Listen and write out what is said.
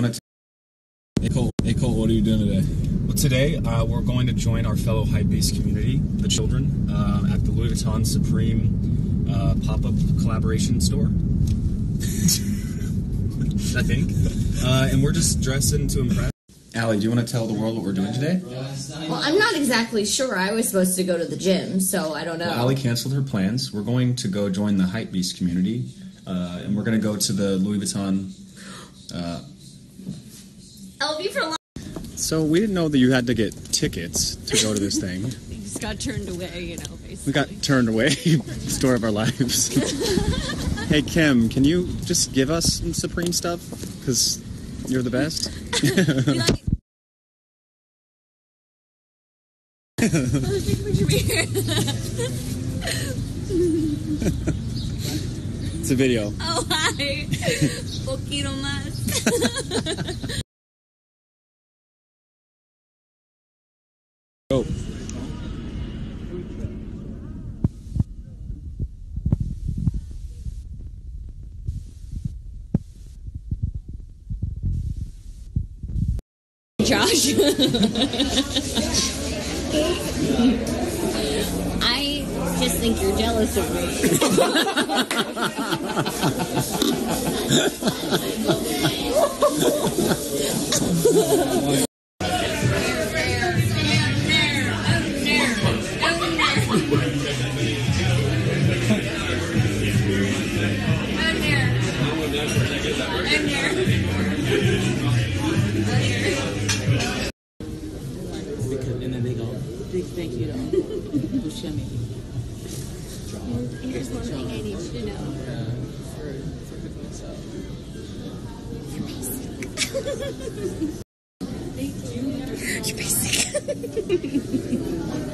want to hey Cole, hey Cole, what are you doing today? Well, today uh, we're going to join our fellow Hypebeast community, the children, uh, at the Louis Vuitton Supreme uh, pop-up collaboration store. I think, uh, and we're just dressing to impress. Allie, do you want to tell the world what we're doing today? Well, I'm not exactly sure. I was supposed to go to the gym, so I don't know. Well, Allie canceled her plans. We're going to go join the Hypebeast community, uh, and we're going to go to the Louis Vuitton. For life. So we didn't know that you had to get tickets to go to this thing. We just got turned away, you know, We got turned away. Story of our lives. hey Kim, can you just give us some Supreme stuff? Because you're the best. We like- take a picture of me here. It's a video. Oh, hi. Oh. Josh. I just think you're jealous of me. and then they go, big thank you to Buscemi. Here's one thing I need to know. You're basic.